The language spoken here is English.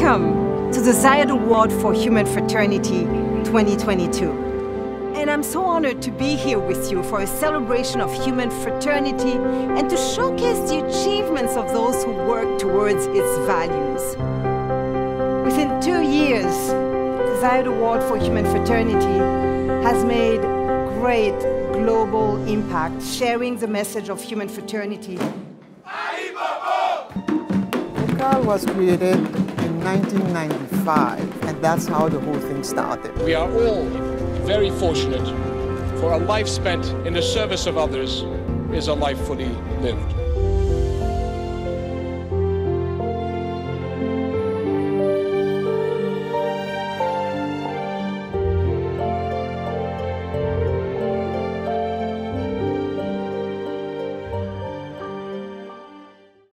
Welcome to the Zayed Award for Human Fraternity 2022. And I'm so honored to be here with you for a celebration of human fraternity and to showcase the achievements of those who work towards its values. Within two years, the Zayed Award for Human Fraternity has made great global impact, sharing the message of human fraternity. FOKAL was created in 1995, and that's how the whole thing started. We are all very fortunate, for a life spent in the service of others is a life fully lived.